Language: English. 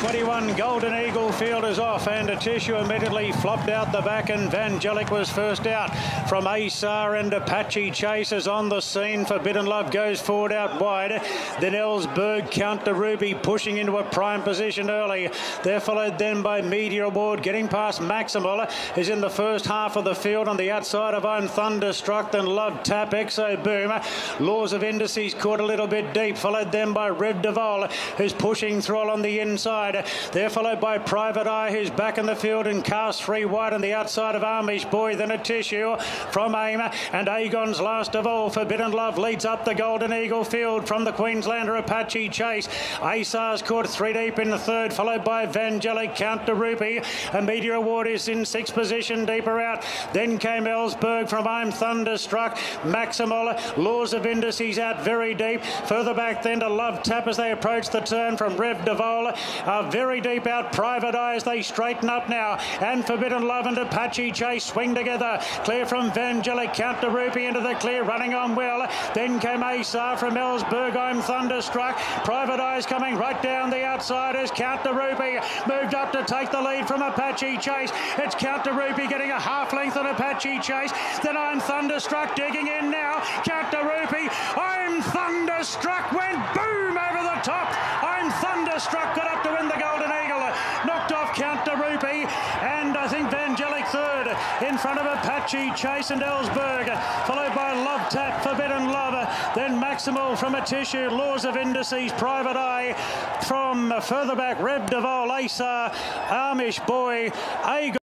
21 Golden Eagle field is off and Atishu immediately flopped out the back and Vangelic was first out from Asar and Apache Chase is on the scene. Forbidden Love goes forward out wide. Then Ellsberg Count De Rupee pushing into a prime position early. They're followed then by Meteor Award getting past Maximal is in the first half of the field on the outside of I'm Thunderstruck then Love Tap Exo Boom. Laws of Indices caught a little bit deep followed then by Red Deval who's pushing through on the inside inside. They're followed by Private Eye, who's back in the field and cast three wide on the outside of Amish Boy, then Atishu from Aim. And Agon's last of all. Forbidden Love leads up the Golden Eagle field from the Queenslander Apache Chase. Asar's caught three deep in the third, followed by Vangelic Count De Rupee. A Meteor Award is in sixth position, deeper out. Then came Ellsberg from I'm Thunderstruck. Maximal, Laws of Indices out very deep. Further back then to Love Tap as they approach the turn from Rev Devola. A very deep out private eye as they straighten up now. And Forbidden Love and Apache Chase swing together. Clear from Vangelic, Count De Rupee into the clear, running on well. Then came Asar from Ellsberg. I'm thunderstruck. Private Eyes coming right down the outside as Count De Rupee moved up to take the lead from Apache Chase. It's Count De Rupee getting a half length on Apache Chase. Then I'm thunderstruck digging in now. Count De Rupee. I'm thunderstruck went boom over the top. I'm thunderstruck got up to win the Golden Eagle. Knocked off Count De Rupee. And I think Vangelic third in front of Apache, Chase and Ellsberg. Followed by Love Tap, Forbidden Love. Then Maximal from Atishu. Laws of Indices, Private Eye. From further back, Reb Deval, Asar, Amish Boy, Agon.